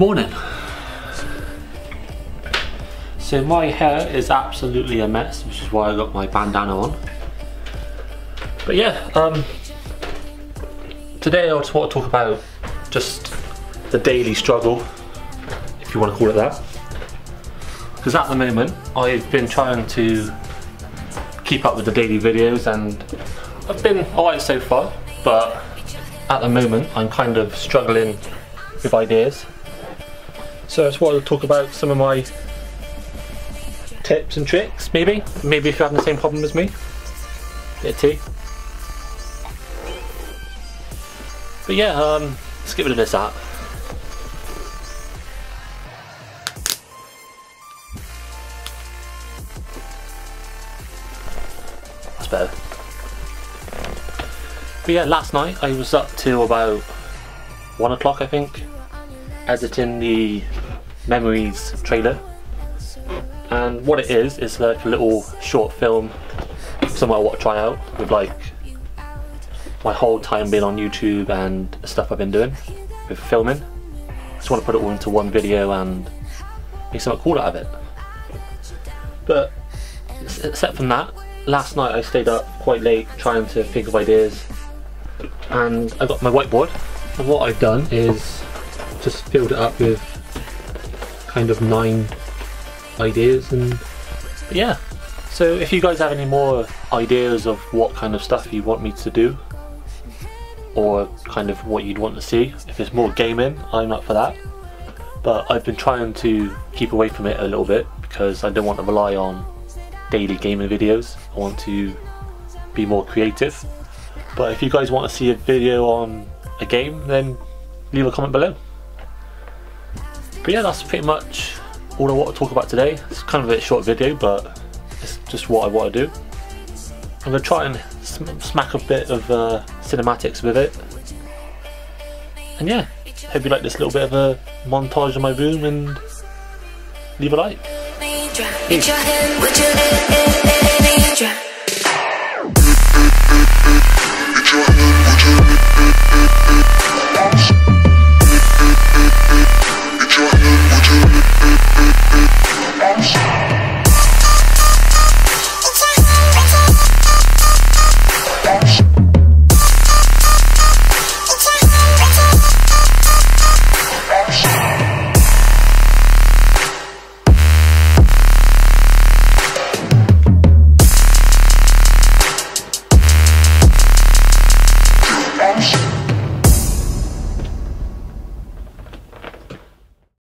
morning. So my hair is absolutely a mess, which is why I got my bandana on. But yeah, um, today I just want to talk about just the daily struggle, if you want to call it that. Because at the moment, I've been trying to keep up with the daily videos and I've been alright so far, but at the moment I'm kind of struggling with ideas. So I just wanted to talk about some of my tips and tricks, maybe. Maybe if you're having the same problem as me. Bit of tea. But yeah, um, let's get rid of this app. That's better. But yeah, last night I was up till about one o'clock I think, editing the Memories trailer. And what it is, is like a little short film, something I want to try out with like my whole time being on YouTube and stuff I've been doing with filming. Just want to put it all into one video and make something cool out of it. But except from that, last night I stayed up quite late trying to think of ideas and I got my whiteboard and what I've done is just filled it up with kind of nine ideas and yeah. So if you guys have any more ideas of what kind of stuff you want me to do or kind of what you'd want to see if it's more gaming I'm up for that. But I've been trying to keep away from it a little bit because I don't want to rely on daily gaming videos. I want to be more creative. But if you guys want to see a video on a game then leave a comment below but yeah that's pretty much all I want to talk about today. It's kind of a short video, but it's just what I want to do. I'm going to try and sm smack a bit of uh, cinematics with it. And yeah, hope you like this little bit of a montage of my room and leave a like. Peace.